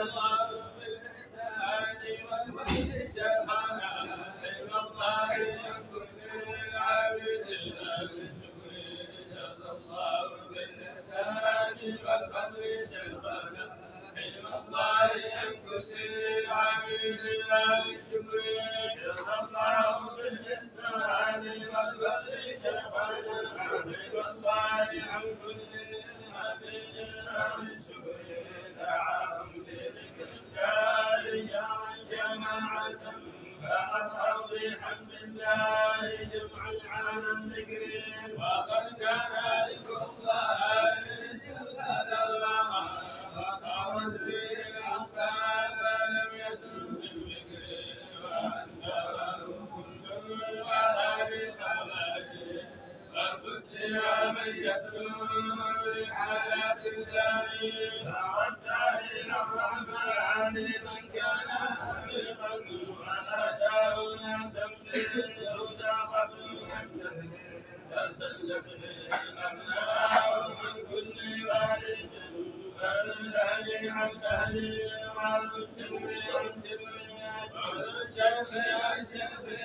الله Seven.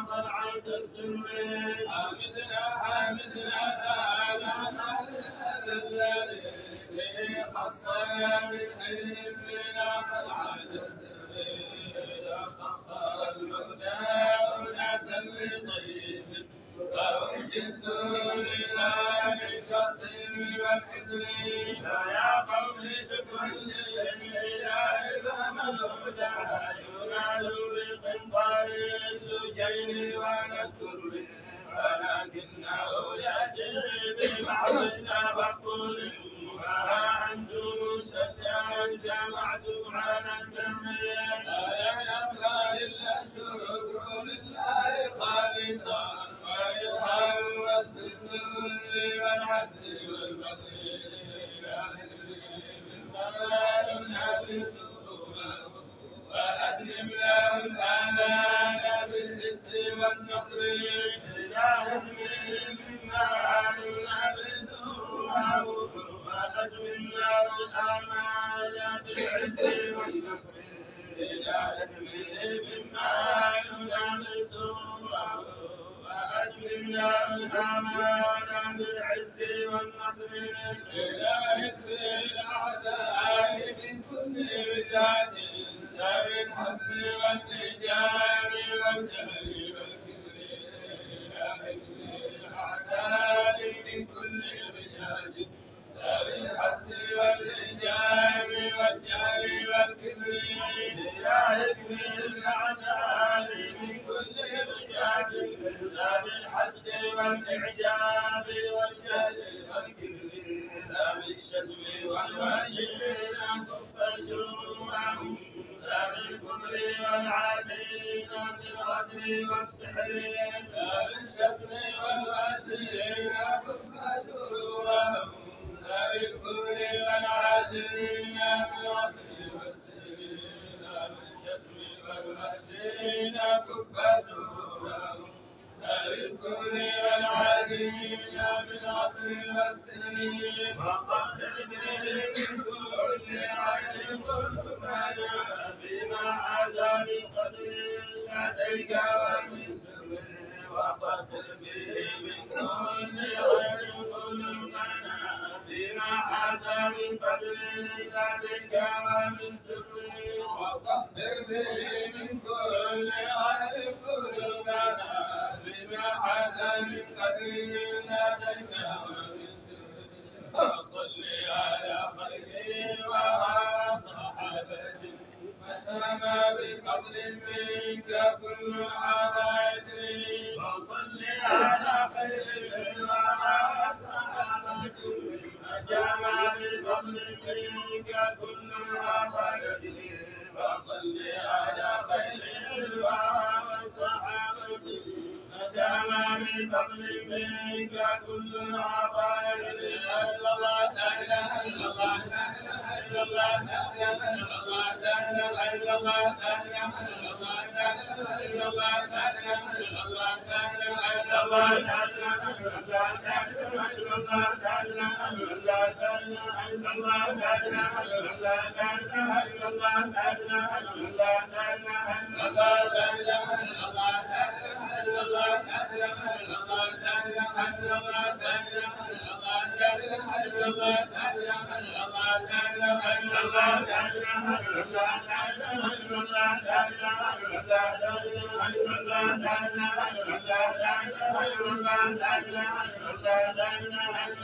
حق العبد الذي مولانا بالعز والنصر.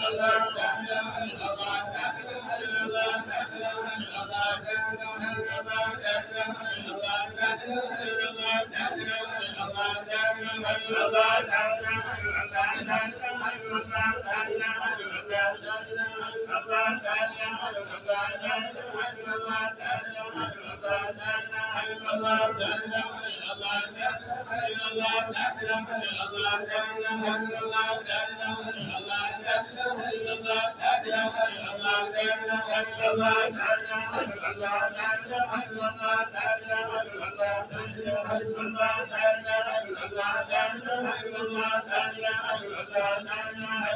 Allah Allah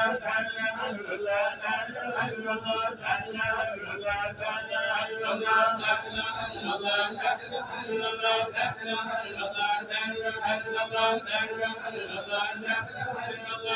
الله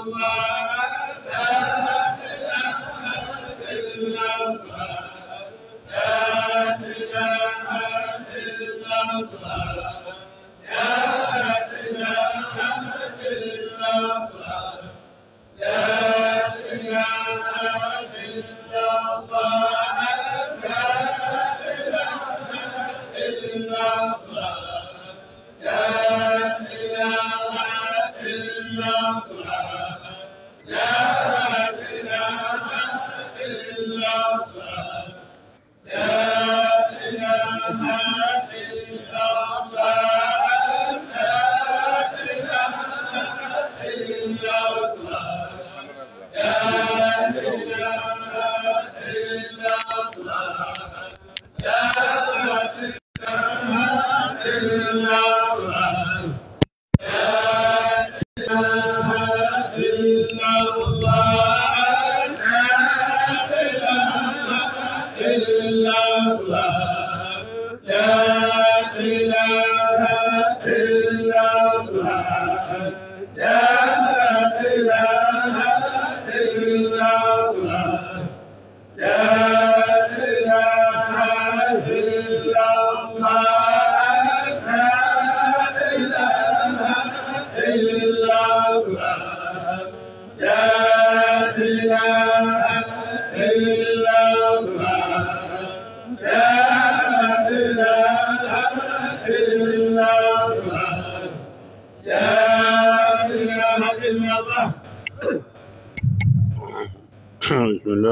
الله بسم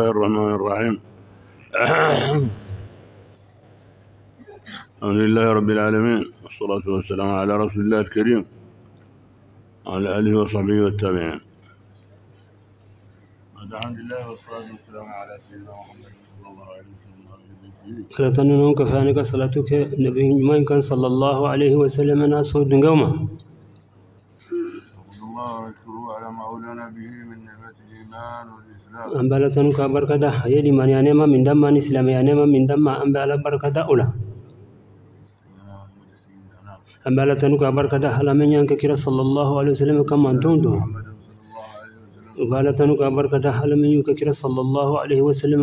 الله الرحمن الرحيم. الحمد لله رب العالمين والصلاة والسلام على رسول الله الكريم وعلى آله وصحبه والتابعين. الحمد لله والصلاة والسلام على سيدنا محمد صلى الله عليه وسلم. ka fani ka salatu ke nabi man kan sallallahu alaihi wa sallam na so dingawma وصلى الله واشكره على ما أولانا به من نعمة الإيمان والإسلام an bala tan ka barkada yeli man ya nema min damma ni islam ya nema min damma an bala barkada ula سيدنا محمد سيد الأنام an bala tan ka barkada hala men yanka kira sallallahu alaihi wa sallam kam man tondo محمد صلى الله عليه وسلم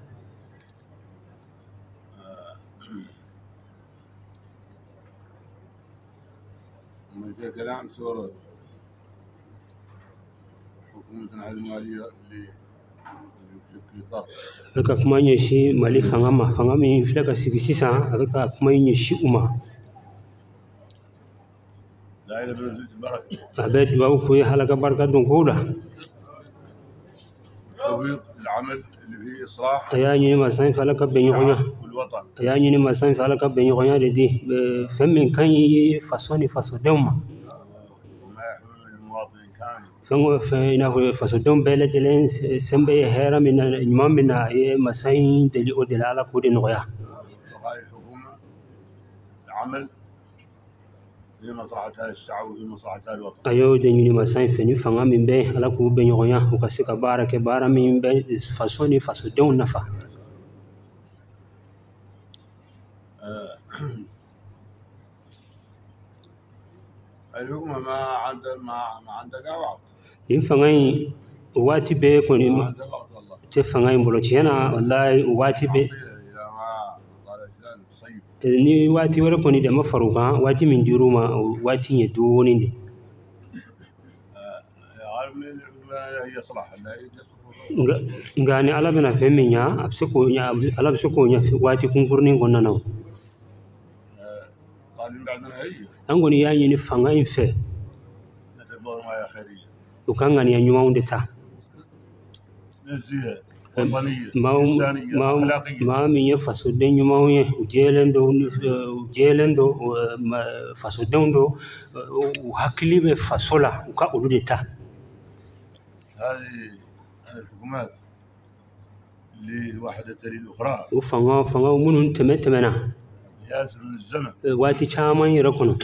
حكومة العدل المالية اللي اللي في قطر abe ka kuma ɲɛ si mali fanga ma fanga min filɛ ka sigi sisan a bɛ ka kuma ɲɛ si u ma a bɛ dubabu k'u ye halaka barika don kow la a y'a ɲini masa in fɛ ala ka bɛn ɲɔgɔnya a y'a ɲini masa in fɛ ala ka bɛn ɲɔgɔnya de di fɛn min ka ɲi faso ni fasodenw ma a ye masa in deli o de la ala k'o de nɔgɔya وهاي الحكومة العمل في مصلحتها الشعب وفي مصلحتها الوطن fanga min bɛ ala k'u bɛn ɲɔgɔnya u ka se ka baara kɛ baara min bɛ faso ni fasodenw nafa الحكومة ما عند ما عندها وقت Nin fanga in o waati bɛɛ kɔni tɛ fanga in bolo tiɲɛ na waati bɛɛ ni waati wɛrɛ kɔni dama faru kan waati min dir'u ma waati in ye dɔɔnin de nka ni Ala bɛna fɛn min ɲa Ala bɛ se k'o ɲa waati kunkurunin kɔnɔna na o an kɔni y'a ɲini fanga in fɛ خيرية u ka ŋaniya ɲumanw de ta نزيهة وطنية maa إنسانية maa أخلاقية maa min ye fasoden ɲumanw ye u jɛlen don ni- u jɛlen don uh, ma- fasodenw don uh, u hakili bɛ faso la u ka olu de ta o fanga fangaw minnu tɛmɛ tɛmɛna uh, waati caman yɛrɛ kɔnɔ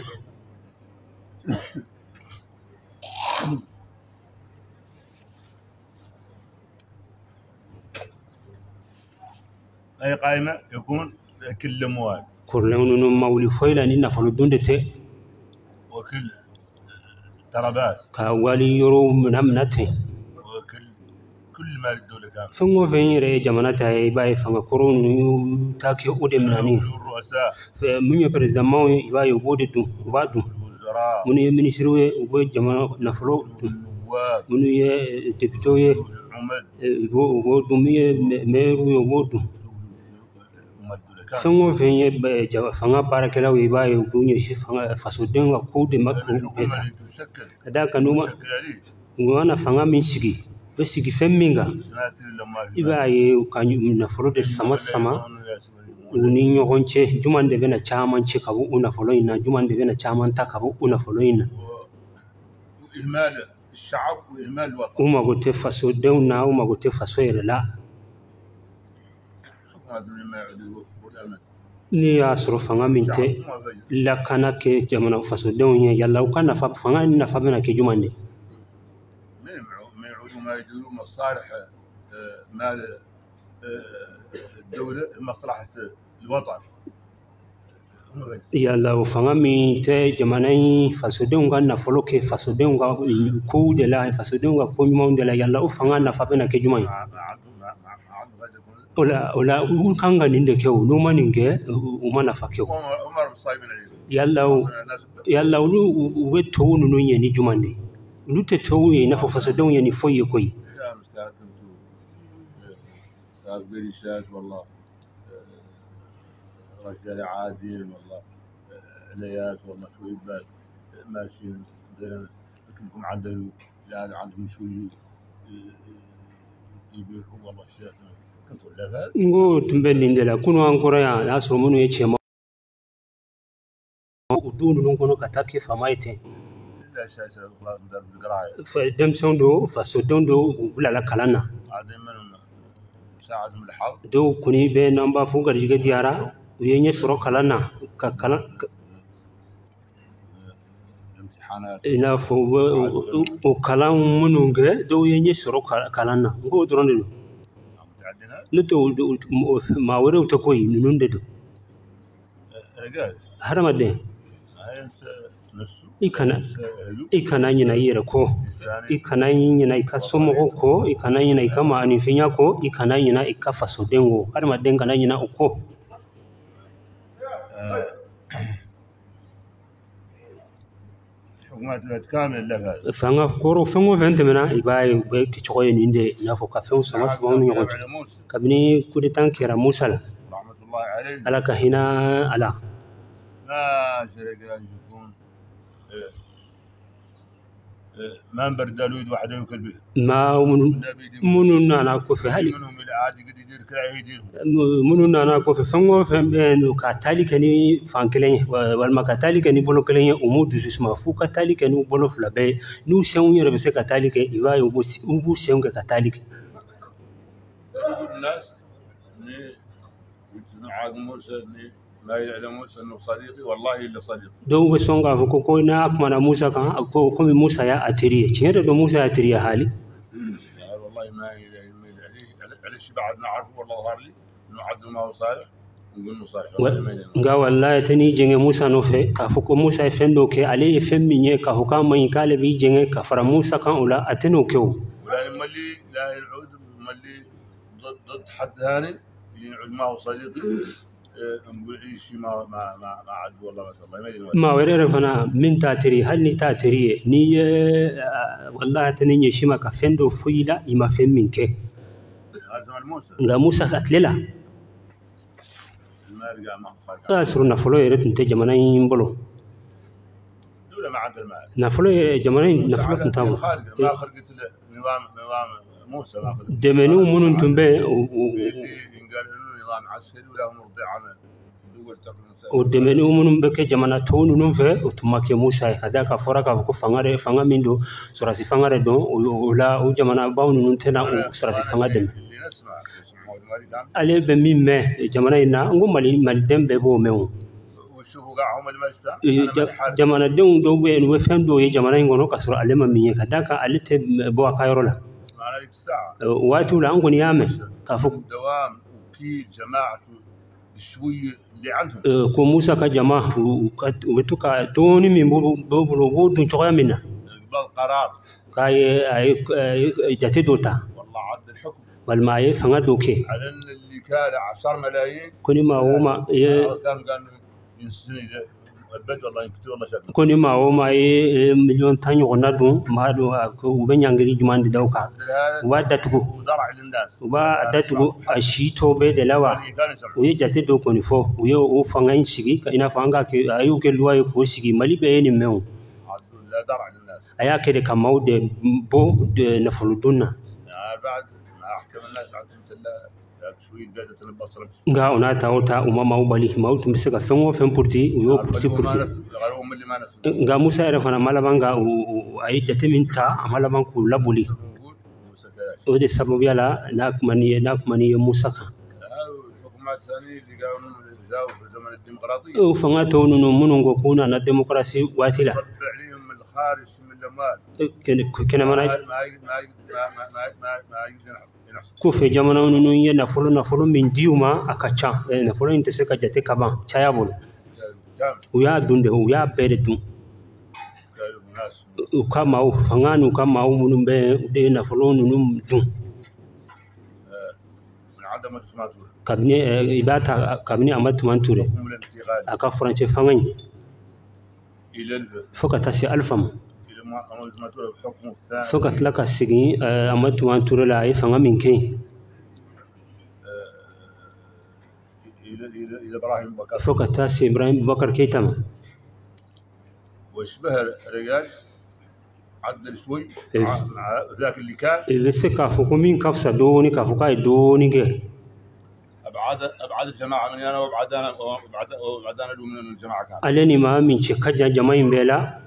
أي قائمة يكون كل wuli foyi la ni nafolo dun de tɛ وكل طلبات mina mina ten وكل كل مال الدولة كامل fɛn o fɛn yɛrɛ ye jamana ta ye i b'a ye fanga kɔrɔw ninnu ta kɛ o de minani والرؤساء Fɛ- mun ye perezidanmaw ye i b'a ye u b'o de dun u b'a Fɛn o fɛn ye fanga baarakɛlaw ye i b'a ye u b'u ɲɛsin fanga fasodenw ka kow de ma k'u bɛɛ ta ka d'a kan n'u ma u mana fanga min sigi u bɛ sigi fɛn min kan i b'a ye u ka nafolo de sama sama u ni ɲɔgɔn cɛ juma de bɛna caman ci ka bɔ u nafolo in na juma de bɛna caman ta ka bɔ u nafolo in na u mago tɛ fasodenw na u mago tɛ faso yɛrɛ la n'i y'a sɔrɔ fanga min tɛ lakana kɛ jamana fasodenw ye yala u ka nafa fanga ni nafa bɛna kɛ juman de آه، آه، yala o fanga min tɛ jamana in fasodenw ka nafolo kɛ fasodenw ka kow de la fasodenw ka ko ɲumanw de la yala o fanga nafa bɛna kɛ juman ye ما ما عندهم ما ما- ما عندهم u- u bɛ tow ninnu ye ni juman de ye olu tɛ tow ye i n'a fɔ fasodenw ye ni foyi ye koyi يا مستعد أنتم أستاذ بريشات والله آه، رجال عاديين والله آه، عليات والله ماشيين كلكم عدلوا لا عندهم شوي آه، يبيعوا والله اشياء ngo tumbelindela kuno ankora ya asoromono yechema udundu nonkono katake famaite fa denmisɛn do fasodenw do u bilala kalan na dɔw kɔni bɛ n'an b'a fɔ u garijɛgɛ diyara u ye ɲɛ sɔrɔ kalan na ka kalan i n'a fɔ o kalan minnu kɛ dɔw ye ɲɛ sɔrɔ kalan na n k'o dɔrɔn de don luto mawere utakoi nunundedo haramade ikana ikana nyina yera ko. Ikana nyina ikasomo ko ikana nyina ikama anifinya ko ikana nyina ikafasodengo haramade kana nyina uko. Uh, fanga kɔrɔ fɛn o fɛn tɛmɛna i b'a ye u bɛ kɛcogo ye nin de ye i n'a fɔ ka fɛnw sama sama u ni ɲɔgɔn cɛ على موسى kabini kudetan kɛra musa la رحمة الله عليه ala ka hinɛ a la ما شرق أن يكون آه، ما برد الويد واحد يوكل به. ما من من أنا كف هل منهم اللي عاد يقدر يدير كل عيد من أنا كف فمو فهم بين كاتالي كني فانكلين والما كاتالي كني بونو كلين امو دوسس ما فو كاتالي كني بونو فلابي نو سيون يرب سي كاتالي كي يوا يوبو يوبو سيون كاتالي كي. الناس ني عاد موسى ني ما يعلم موسى انه صديقي والله الا صديقي ko komi musa y'a a teri ye tiɲɛ de don musa y'a teri ye hali قال والله ما الشيء بعد نعرفه والله ظهر لي انه عبد ما هو صالح nga wallahi tani jenge musa nɔfɛ k'a fɔ ko musa ye fɛn dɔ kɛ ale ye fɛn min ye k'a fɔ k'a man ɲi k'ale b'i jɛngɛ ka fara musa kan o la a tɛn'o kɛ o ملي لا يعود ملي ضد ضد حد ثاني يعود معه صديقي ما ورير فنا من تاتري هل نتاتري ني آه، والله تنين يشيما كفندو فويلا يما فين منك موسى كاتليلا آه، أسر نفلو يريد أن تجمعنا ينبلو دولة ما عند المال. نفلو يجمعنا آه، نفلو تنتابو ما إيه. خرجت نظام نظام موسى دمنو منو تنبي و... و... و... o dɛmɛ minnu bɛ kɛ jamana tɔw ninnu fɛ o tun ma kɛ musa ye ka d'a kan fɔra k'a fɔ ko fanga yɛrɛ fanga min don sɔrɔsi fanga yɛrɛ don o la o jamanabaw ninnu tɛna o sɔrɔsi fanga dɛmɛ ale bɛ min mɛn jamana in na n ko mali maliden bɛɛ b'o mɛn o jamanadenw dɔw bɛ yen u bɛ fɛn dɔw ye jamana in kɔnɔ ka sɔrɔ ale ma min ye ka d'a kan ale tɛ bɔ a ka yɔrɔ la waatiw la an kɔni y'a mɛn k'a fɔ دوام وكيل جماعته الشويه اللي عندهم eh, b'u b'u bolo u b'o dun cogoya min na قبل قرار dɔ ta والله عد الحكم fanga dɔ kɛ على اللي كان 10 ملايين o maa ye كان كان ko ni maa o maa ye eh, miliyɔn tan ɲɔgɔnna dun u b'a dɔn u bɛ ɲangili jumɛn de da u kan. U b'a datugu. U b'a datugu a si tɔw bɛɛ de la wa? U ye jate dɔ kɔni fɔ. U ye o fanga in sigi i n'a fɔ an ka kɛ a y'u kɛ luwa ye k'o sigi. Mali bɛɛ ye nin mɛn o. A y'a kɛ de ka maaw de bɔ nafolodon na nka o n'a ta o ta u ma maaw bali maaw tun bɛ se ka fɛn o fɛn puruti u y'o puruti puruti nka musa yɛrɛ fana ma laban ka a ye jate min ta a ma laban k'u laboli o de sababuya la n'a kuma n'i ye n'a kuma n'i ye musa kan o fanga tɔw ninnu minnu ko k'u nana demokarasi waati la kɛnɛmana kɔfɛ jamana ninnu ye nafolo nafolo min diuma u ma a e, ka ca nafolo in tɛ se ka jate ka ban caya bolo. U y'a dun de u y'a bɛɛ dun u ka maaw fanga n'u ka maaw minnu bɛ de nafolo ninnu dun kabini e, i b'a ta kabini a ma tuma ture a ka furancɛ fanga in fo فقط لك السجن آه، أما توان تور لا فما من كين فقط تاس إبراهيم بكر كي وشبه واسمها رجال عدل سوي ذاك اللي كان اللي إيه، سكا فوق مين كاف سدوني كاف دوني كي أبعاد أبعاد الجماعة من أنا وأبعاد أنا وأبعاد أنا من الجماعة كان أليني ما من شكا جماعة بلا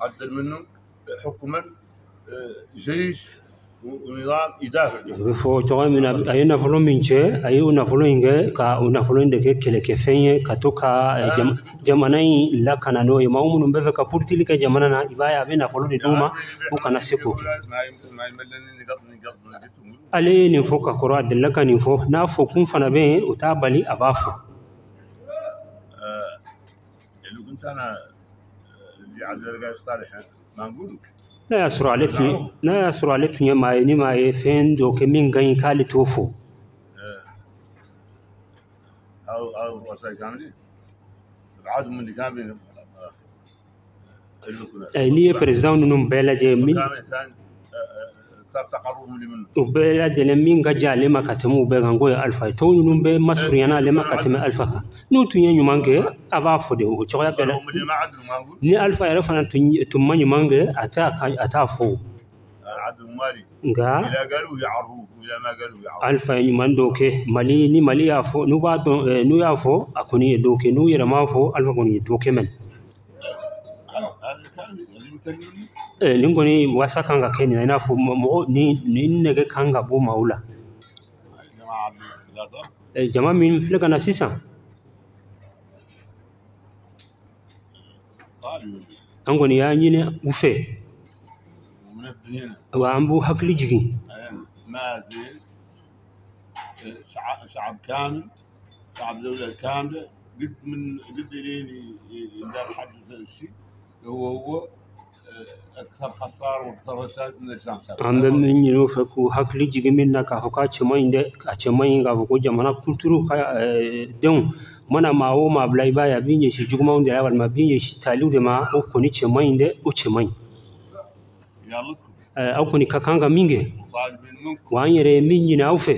عدل منه حكما آه، جيش و- ونظام يدافع a به bɛ fɔ cogoya min na a ye nafolo min cɛ a ye o nafolo in kɛ ka o nafolo in de kɛ kɛlɛkɛfɛn ye ka to ka eh, jam- jamana in lakana n'o ye maa minnu bɛ fɛ ka purutili kɛ jamana na i b'a ye a bɛ nafolo de d'u ma u kana se k'o kɛ ما يم- ما يملني نقط نقط نقط ale ye nin fɔ ka kɔrɔ a delila ka nin fɔ n'a fɔ kun fana bɛ yen o t'a bali a b'a fɔ لو كنت أنا اللي عبد الرقاق صالح ما نقول n'a y'a sɔrɔ ale tun ye n'a y'a sɔrɔ ale tun ye maa ye ni maa ye fɛn dɔ kɛ min ka ɲi k'ale t'o fɔ أو أو الرؤساء كاملين بعدهم اللي بين آه، اللي كنا Eh, n'i ye o bɛɛ lajɛlen min ka di ale ma ka tɛmɛ u bɛɛ kan k'o ye alifa ye tɔw ninnu bɛɛ masurunyana ale ma ka tɛmɛ alifa kan n'u tun ye ɲuman kɛ a b'a fɔ de o cogoya bɛɛ la ni alifa yɛrɛ fana tun ma ɲuman kɛ a t'a a t'a fɔ o nka alifa ye ɲuman dɔw kɛ mali ni mali y'a fɔ n'u b'a dɔn n'u y'a fɔ a kɔni ye dɔw kɛ n'u yɛrɛ m'a fɔ alifa kɔni ye dɔw kɛ mɛnɛ nin kɔni wasa kan ka kɛ nin na i n'a fɔ mɔ- mɔgɔ ni ni nɛgɛ kan ka bɔ maaw la Eh, jama min filɛ ka na sisan an kɔni y'a ɲini u fɛ wa an b'u hakili jigin شعب, كامل شعب دولة كاملة قد من قد لين يدار حد الشيء هو هو أكثر خسارة واكثر رسالة من الإنسان سابق an bɛ min ɲini u fɛ k'u hakili jigin min na k'a fɔ k'a cɛ man ɲi dɛ a cɛ man ɲi k'a fɔ ko jamana kulturu ka eh, denw mana maa o maa bila i b'a ye a b'i ɲɛsin jugumanw de la walima a b'i ɲɛsin taaliw de ma o kɔni cɛ man ɲi dɛ o cɛ man ɲi يا لطف Eh, aw kɔni ka kan ka min kɛ طالبين منكم wa an yɛrɛ ye min ɲini aw fɛ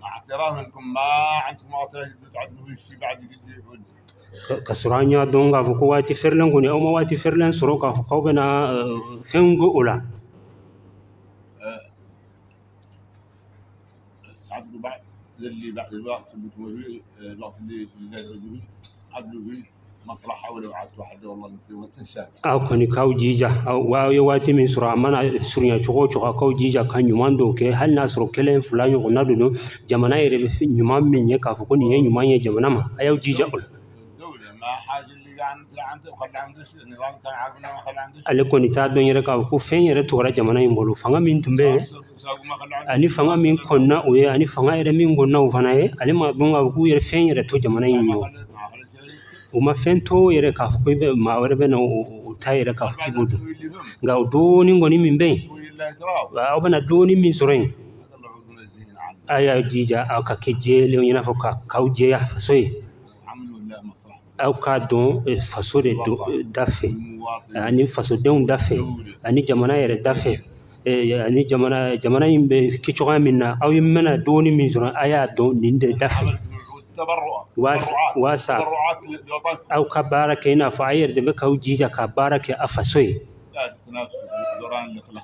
مع احترام انكم ما عندكم وقت تعدلوا الشيء بعد قد يعود ka sɔrɔ an y'a dɔn k'a fɔ ko waati fɛrɛlen kɔni aw ma waati fɛrɛlen sɔrɔ k'a fɔ k'aw bɛna eh, fɛnw go o la اللي بعد الوقت الوقت اللي عدلوا فيه مصلحة ولو عدت واحدة والله انت وتنشاف aw kɔni k'aw jija aw wa aw ye waati min sɔrɔ a mana surunya cogo o cogo a k'aw jija ka ɲuman dɔw kɛ hali n'a sɔrɔ kelen fila ɲɔgɔnna de don jamana yɛrɛ bɛ fɛn ɲuman ale kɔni t'a dɔn yɛrɛ k'a fɔ ko fɛn yɛrɛ tugura jamana in bolo. Fanga min tun bɛ yen ani fanga min kɔnɔna o ye ani fanga yɛrɛ min kɔnɔna o fana ye. Ale ma dɔn k'a fɔ k'u yɛrɛ fɛn yɛrɛ to jamana in ye o ma fɛn to yɛrɛ k'a fɔ ko i bɛ maa wɛrɛ bɛ na o ta yɛrɛ k'a fɔ k'i b'o dun nka o dɔɔnin kɔni min bɛ yen aw bɛna dɔɔnin min sɔrɔ yen a y'a jija aw ka kɛ jɛlenw i n'a fɔ k'aw jɛya faso ye aw k'a dɔn faso de don da ani fasodenw da ani jamana yɛrɛ da fɛ ani jamana jamana in bɛ kɛ min na aw ye mɛna dɔɔni min sɔrɔ a y'a dɔn nin de da waasa aw ka baara kɛ i n'a fɔ a yɛrɛ de bɛ k'aw jija ka baara kɛ a faso ye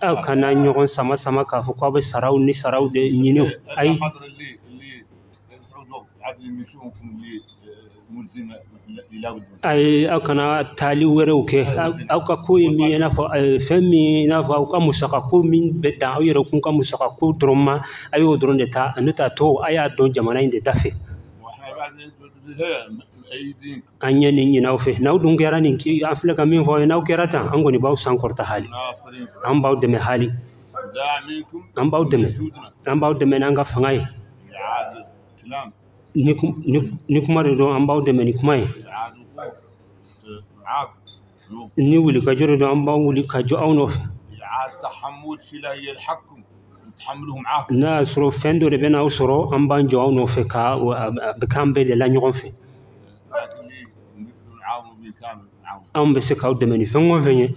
aw kana ɲɔgɔn sama sama k'a fɔ k'aw bɛ saraw ni saraw de ɲini ayi ayi aw kana tali wɛrɛw kɛ aw ka ko ye min i n'a fɔ fɛn min i n'a fɔ aw ka musakako min bɛ dan aw yɛrɛ kun ka musakako dɔrɔn ma a y'o dɔrɔn de ta n'o tɛ a tɔ a y'a dɔn jamana in de ta fɛ an ye nin ɲin'aw fɛ n'aw dun kɛra nin an filɛ ka min fɔ ye n'aw kɛra tan an kɔni b'aw sankɔrɔta hali. An b'aw dɛmɛ hali. An b'aw dɛmɛ an b'aw dɛmɛ n'an ka fanga ye ni kum- ni- ni kuma de don an b'aw dɛmɛ ni kuma ye اعاده وقوف آه، معاكم شوف، ni wuli ka jɔ de don an b'aw wuli ka jɔ aw nɔfɛ اعاده تحمل شيء لا يلحقكم تحملوه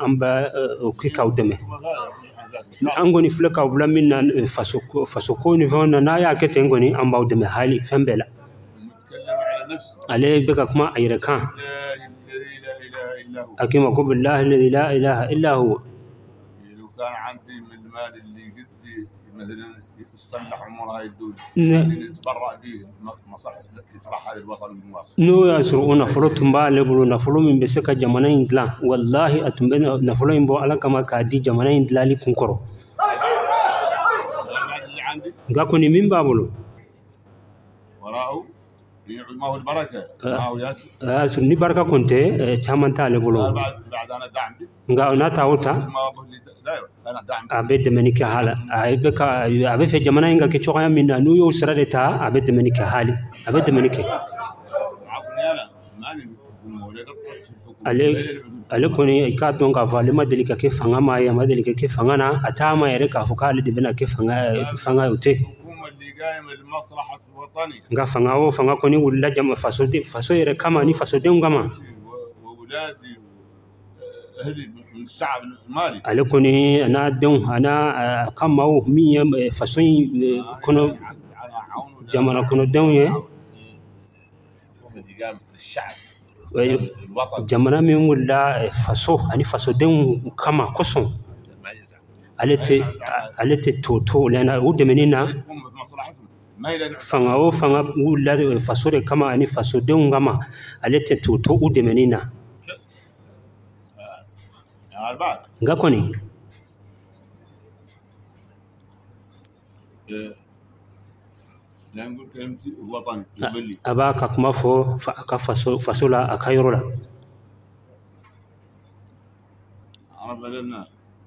an bɛ eh, o kɛ k'aw dɛmɛ ثم هذا عن ذاك an kɔni filɛ k'aw bila min na eh, faso ko- faso ko ni fɛnw na n'a y'a kɛ ten kɔni an b'aw dɛmɛ hali fɛn bɛɛ la نتكلم على نفسه ale bɛ ka kuma a yɛrɛ kan لا الذي لا اله الا هو a k'i ma ko bilahi alladhi la ilaha illa huwa لو كان عندي من المال اللي قدي مثلا يصلح امور هاي الدوله Ne- اللي نتبرع به مصلحه اصلاح هذا الوطن المواصل n'o y'a sɔrɔ o nafolo tun b'ale bolo nafolo min bɛ se ka jamana in dilan walahi a tun bɛ na- nafolo in bɔ ala kama k'a di jamana in dilanli kun kɔrɔ المال اللي عندي nka kɔni min b'a bolo وراه يعود ما هو البركه ما هو ياسر a y'a sɔrɔ ni barika kun tɛ eh, caman t'ale bolo لا بعد بعد انا داعم به nka n'a ta o ta ما هو اللي داير انا داعم به a bɛ dɛmɛni kɛ hala a bɛ ka a bɛ fɛ jamana in ka kɛ cogoya min na n'u y'o sira de ta a bɛ dɛmɛni kɛ hali a bɛ dɛmɛni kɛ معاكم انا ماني بالحكومه ولا قطعت في الحكومه ale ale kɔni i k'a dɔn k'a fɔ ale ma deli ka kɛ fanga ma ye a ma deli ka kɛ fanga na a t'a ma yɛrɛ k'a fɔ k'ale de bɛna kɛ fanga fanga ye o tɛ n ka fanga o fanga kɔni wulila faso faso yɛrɛ kama ni fasodenw kama? Ale kɔni a denw a ka maaw min ye faso in kɔnɔ jamana kɔnɔdenw ye? Jamana min wulila eh, faso ani fasodenw kama kosɔn ale tɛ to to o dɛmɛni na? fanga o fanga b'u faso de kama ani fasodenw kama ale tɛ t'u to u dɛmɛni na nka kɔni a b'a ka kuma fɔ a ka faso la a ka yɔrɔ la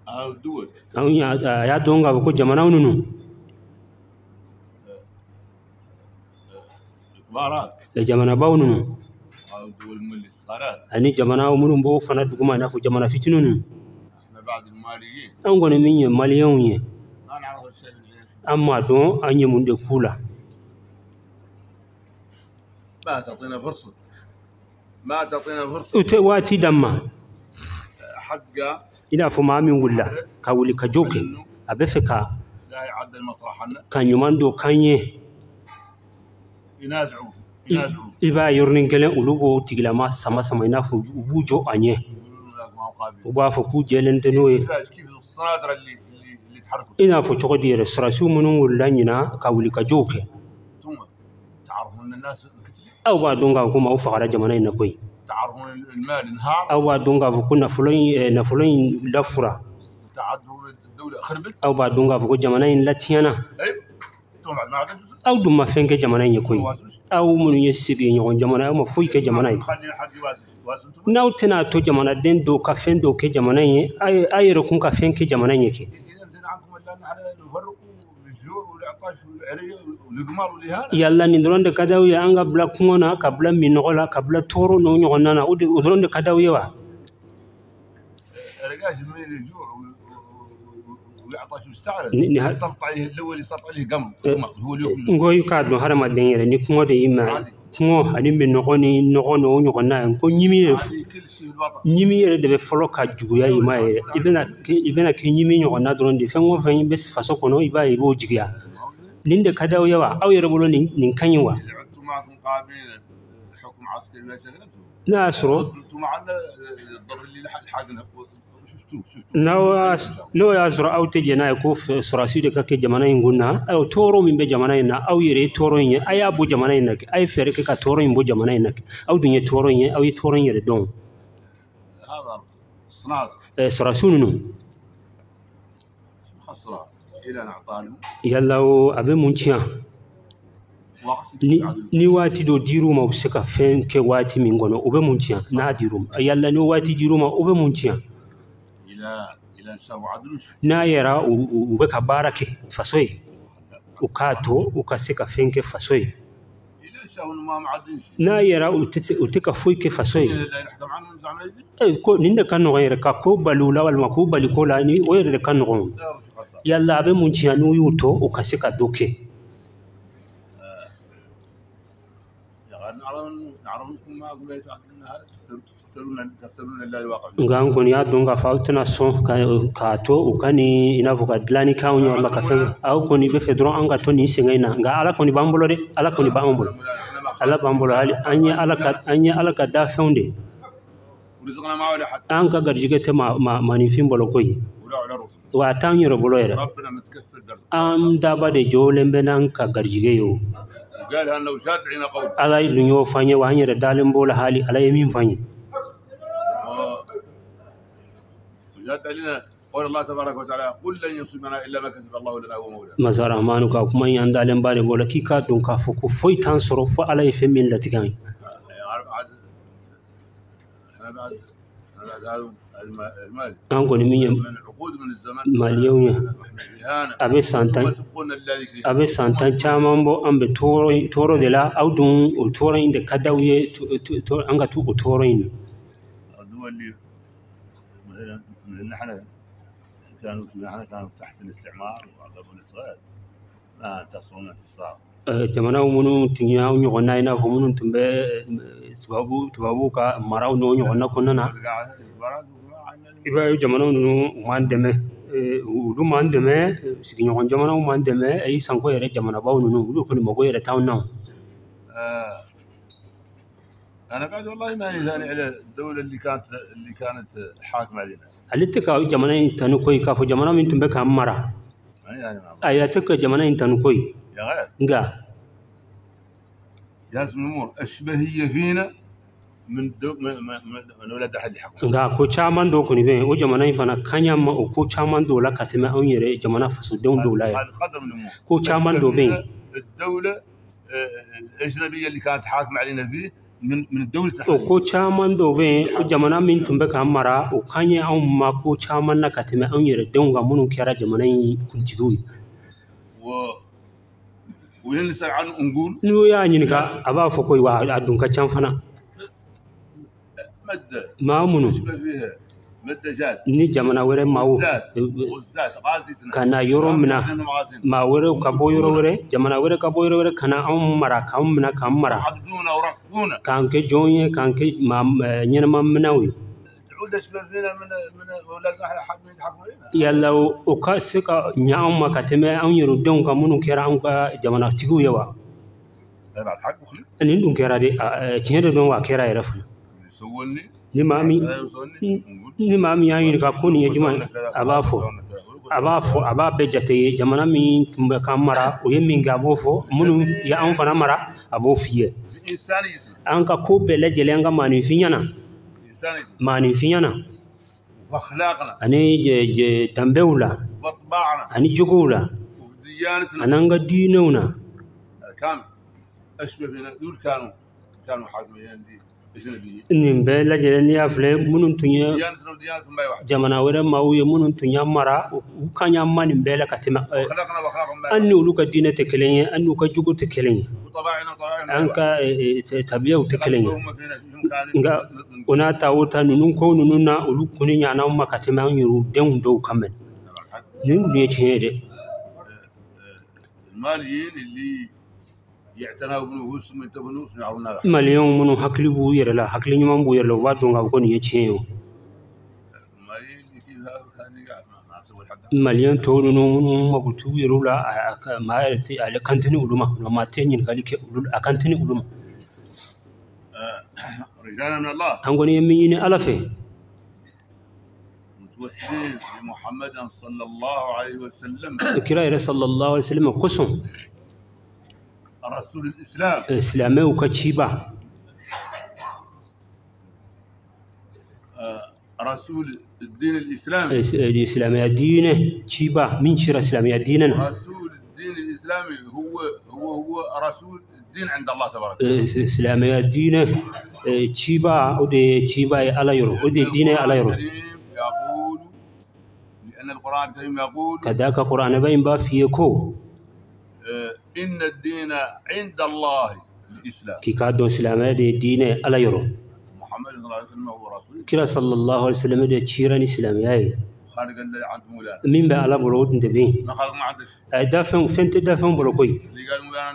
a y'a dɔn k'a fɔ ko jamana nunu? الكبارات jamanabaw ninnu هذا الدول الملي الصغارات ani jamana minnu b'o fana duguma n'a fɔ jamana fitinin ninnu إحنا بعد الماليين an kɔni min ye maliyɛnw ye الشيء اللي an ye mun de k'u la ما تعطينا فرصه ما تعطينا u فرصه tɛ waati d'an ma حقه i n'a fɔ maa min wulila ka wuli ka jo kɛ انه a bɛ fɛ ka لا يعدل مطرحنا ka ɲuman don kan ye u b'u jɔ a ɲɛ يقولون لك ما b'a fɔ k'u jɛlen tɛ n'o ye علاج كيف الصنادر اللي اللي, تحركوا minnu wulila ɲina ka wuli ka jow kɛ ثم تعرفون الناس ko maaw fagara jamana in na koyi تعرفون المال انهار ko nafolo in eh, nafolo in lafura تعرفون الدولة خربت aw b'a dɔn k'a fɔ ko jamana in latiyana أيوه أنتم بعد ما عدلتوا aw dun ma fɛn kɛ jamana in ye koyi. Aw minnu ye sigi ɲɔgɔn jamana aw ma foyi kɛ jamana ye. N'aw tɛna to jamanaden dɔw ka fɛn dɔw kɛ jamana in ye aw yɛrɛ kun ka fɛn kɛ jamana in ye kɛ. Yala nin dɔrɔn de ka d'aw ye an ka bila kungo na ka bila minɔgɔ la ka bila tɔɔrɔ n'o ɲɔgɔnna na o dɔrɔn de ka d'aw ye wa? مستعرض يسقط عليه الأول يسقط عليه قمر هو ɲimi yɛrɛ de bɛ fɔlɔ ka juguya i ma yɛrɛ i bɛna kɛ- i bɛna kɛ ɲimi ɲɔgɔnna dɔrɔn de fɛn o fɛn bɛ faso kɔnɔ i b'a ye i b'o jigiya nin de ka d'aw ye wa aw yɛrɛ bolo nin nin ka ɲi wa اللي أنتم معكم قابلين حكم عسكري لا شغل أنتم n'a y'a sɔrɔ أنتم معنا الضر اللي لحق- لحقنا n'aw n'o y'a sɔrɔ aw tɛ jɛn ko sɔrɔsi de ka jamana in kun na min bɛ jamana in na aw yɛrɛ ye tɔɔrɔ in jamana in na kɛ a ka tɔɔrɔ in bɔ jamana in na kɛ aw dun ye tɔɔrɔ in ye aw ye tɔɔrɔ in yɛrɛ dɔn sɔrɔsiw ninnu o a bɛ ni waati dɔ dir'u ma se ka fɛn kɛ waati min kɔnɔ o bɛ mun n'a dir'u ma. Ni waati dir'u o bɛ mun n'a yɛra u bɛ ka baara kɛ faso ye u k'a to u ka se ka fɛn kɛ faso ye n'a yɛra u tɛ ka foyi kɛ ko nin de ka nɔgɔn yɛrɛ ka ko bali u la walima ni o de ka nɔgɔn yala a bɛ mun tiɲɛ n'u to u ka se ka nka n kɔni y'a dɔn k'a fɔ aw tɛna sɔn k'a to u ka nin i n'a fɔ ka dilanni k'anw ɲɛ ma ka fɛn aw kɔni bɛ fɛ dɔrɔn an ka to nin sɛgɛn in na nka ala kɔni b'an bolo dɛ ala kɔni b'an bolo ala b'an bolo hali an ye ala ka an ye ala ka dafɛnw de an ka garijɛgɛ tɛ maninfin bolo koyi wa a t'an yɛrɛ bolo yɛrɛ an daba de jɔlen bɛ n'an ka garijɛgɛ ye o an yɛrɛ dalen b'o la hali ala ye min fɔ an ye وجاءت علينا قول الله تبارك وتعالى قل لن يصيبنا الا ما كتب الله لنا هو مولانا k'a dɔn k'a fɔ ko foyi t'an sɔrɔ fo ala ye fɛn min latigɛ an ye يعني بعد أنا بعد هذا المال min ye من عقود من الزمن la aw dun o tɔɔrɔ in de ka d'aw ye to- to- to- an ka to o tɔɔrɔ in na الدول اللي إحنا كانوا إحنا كانوا تحت الاستعمار وعقب الاسرائيل ما تصلون انتصار Eh, jamanaw minnu tun y'aw ɲɔgɔnna i n'a fɔ minnu tun bɛ eh, tubabu ka maraw n'o ɲɔgɔnna kɔnɔna na i b'a ye jamanaw ninnu u m'an dɛmɛ Eh, olu m'an dɛmɛ eh, sigiɲɔgɔn jamanaw m'an dɛmɛ ayi sanko yɛrɛ jamanabaw ninnu olu kɔni mago yɛrɛ t'anw na آه، أنا قاعد والله ماني ثاني على الدولة اللي كانت اللي كانت حاكمه علينا jamana jamana min tumbe ka mara ماني ثاني معهم. aya te ka jamana in tanu koy يا غير nga جاسم الأمور اشبهيه فينا من دو من, من, من ولد احد يحكم nga ko caman do koni be o jamana in fana kanya ma o ko caman do la ka tɛmɛ anw yɛrɛ jamana fasodenw dɔw la ye هذا قدر من الامور ko caman dɔ bɛ أشبه yen فينا الدوله آه، الاجنبيه اللي كانت حاكمه علينا فيه من من الدوله o الحالية. ko caman dɔ bɛ yen o jamana min tun bɛ k'an mara o kan ye anw ma ko caman na ka tɛmɛ anw yɛrɛ denw kan minnu kɛra jamana in kuntigiw ye و ونسال Wɛrɛ maaw غزات غزات غازتنا ka na yɔrɔ min na نحن مغازينا maa wɛrɛw ka bɔ yɔrɔ wɛrɛ jamana wɛrɛ ka bɔ yɔrɔ wɛrɛ ka na anw mara k'anw minɛ k'an mara عبدونا ورقونا k'an kɛ jɔn ye k'an kɛ maa ɛɛ ɲɛnɛma minɛw ye تعود اشبه فينا من من أولاد احد حاكمين يتحكموا علينا yala o ka se ka ɲɛ anw ma ka tɛmɛ anw yɛrɛ denw kan minnu kɛra anw ka jamanatigiw ye wa nin dun kɛra de tiɲɛ de don wa a kɛra yɛrɛ fana ni maa min y'a ɲininka ko nin ye jumɛn a b'a fɔ a b'a fɔ a b'a bɛɛ jate ye jamana min tun bɛ k'an mara. O ye min kɛ a b'o fɔ minnu ye an fana mara. A b'o f'i ye an ka ko bɛɛ lajɛlen an ka maaninfinya na maaninfinya na ani danbew la ani jogow la ani an ka diinɛw na nin bɛɛ lajɛlen n'i y'a filɛ minnu tun ye jamana wɛrɛ maaw ye minnu tun y'an mara u kan y'an ma nin bɛɛ la ka tɛmɛ an ni olu ka diinɛ tɛ kelen ye an n'u ka jogo tɛ kelen ye an ka tabiyaw tɛ kelen ye. Nka o n'a ta o ta ninnu ko ninnu na olu kun ɲana anw ma ka tɛmɛ an yɛrɛ denw dɔw kan mɛn. Nin tun ye tiɲɛ ye dɛ. Maliyɛnw minnu hakili b'u yɛrɛ la hakili ɲuman b'u yɛrɛ la u b'a dɔn k'a fɔ ko nin ye tiɲɛ ye o الماليين اللي كيف هذا كان قاعد ما ما تسوي حق maliyɛn tɔw ninnu minnu mako t'u yɛrɛw la a- a ka- maa yɛrɛ tɛ ale kan tɛ ni olu ma nka maa tɛ ɲininkali kɛ olu la a kan tɛ ni olu ma رجالا من الله an kɔni ye min ɲini ala fɛ متوسلين بمحمد صلى الله عليه وسلم kira yɛrɛ sallallahu alaihi wasallam kosɔn رسول الإسلام. اسلامي وكتشيبا آه، رسول الدين الاسلامي الاسلامي الدين تشيبا من شر الاسلامي ديننا رسول الدين الاسلامي هو هو هو رسول الدين عند الله تبارك وتعالى. الدين آه، تشيبا ودي تشيبا على يرو. ودي دين على يرو. يقول لأن القرآن الكريم يقول كذاك قرآن بين با فيكو إن الدين عند الله الإسلام. كي كادو إسلام هذه الدين على يرو محمد صلى الله عليه وسلم كلا صلى الله عليه وسلم هذه تشيران إسلام يا خارج اللي عند مولانا مين بقى على برود دافن وسنت دافن بروكوي إن قال مولانا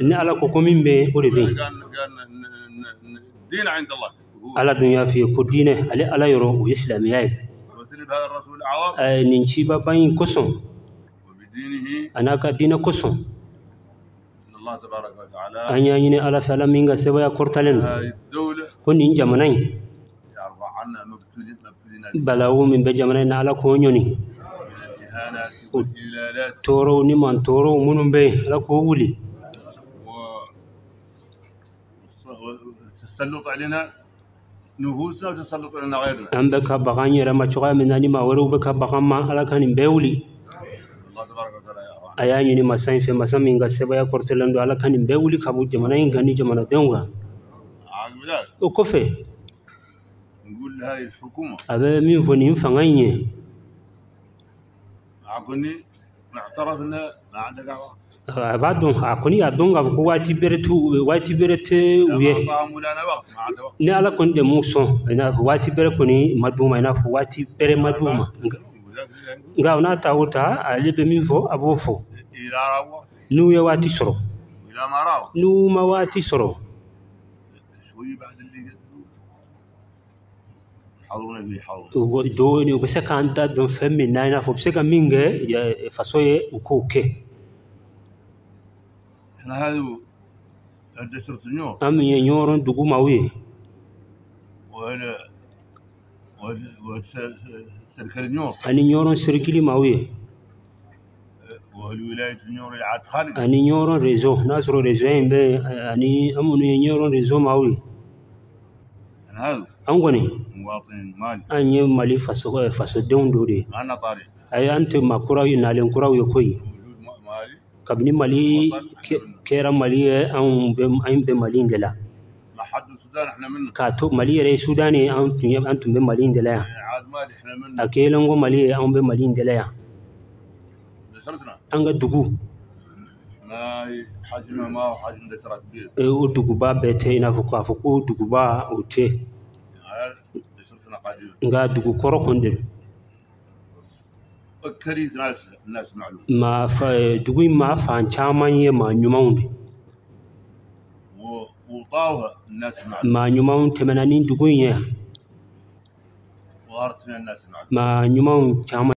انه على كوكو مين بين قولي بين الدين عند الله على الدنيا في كدينة على على يرو ويسلم ياي. رسول هذا الرسول العوام. ننشي بابين كسم. وبدينه. أنا كدينة كسم. الله تبارك وتعالى min ka sɛbɛya kɔrɔtalen don هذه الدولة ko nin jamana in يرفع عنا مبتلين مبتلين balawu min bɛ jamana in na ala k'o ɲɔni من الاهانات والاهلالات tɔɔrɔw ni man tɔɔrɔw minnu bɛ yen ala k'o wuli والتسلط علينا نفوسنا وتسلط علينا غيرنا an bɛ ka bagan yɛrɛ a y'a ɲini masa in fɛ masa min ka sɛbɛya kɔrɔtɛlen don ala ka nin bɛɛ wuli ka bɔ jamana in kan ni jamanadenw kan o kɔfɛ a bɛ min fɔ nin fanga in ye a b'a dɔn a kɔni y'a dɔn k'a fɔ ko waati bere t'u waati bere tɛ u ye ni ala kɔni de m'u sɔn waati bere kɔni ma d'u ma i n'a fɔ waati bɛrɛ ma d'u ma nka o n'a ta o ale bɛ min fo a b'o fɔ n'u ye waati sɔrɔ n'u ma waati sɔrɔ dɔɔni u bɛ se k'an da dɔn fɛn min na i n'a fɔ u bɛ se ka min kɛ faso ye u. K'o kɛ an min ye ɲɔgɔn dugu ma ye وهذا وهذا سركل نيو ani ɲɔgɔn sirikili maaw ye والولاية نيو رعاة خالد ani ɲɔgɔn rezo n'a sɔrɔ rezo in bɛ ani an minnu ye ɲɔgɔn rezo maaw ye هذا an kɔni مواطن مالي an ye mali faso fasodenw dɔ de ye أنا طاري a ye an tɛ maa kuraw ye nalen kuraw ye koyi وجود مالي kabini mali kɛ- kɛra mali ye anw bɛ an bɛ mali in de la لحد السودان احنا منه k'a to mali yɛrɛ ye sudan ye an tun ye an tun bɛ mali in de la yan عاد مالي احنا منه a kɛlen ko mali ye anw bɛ mali in de la yan صرتنا an ka dugu ما حجمه ما هو حجم دسرة كبير eh, o duguba bɛɛ tɛ i n'a fɔ k'a fɔ ko duguba o tɛ هذا صرتنا قاعدين nka dugu kɔrɔ kɔni de don. أكثرية ناس الناس وطاوها الناس ni dugu in ye yan وغارتنا الناس maa ɲumanw caman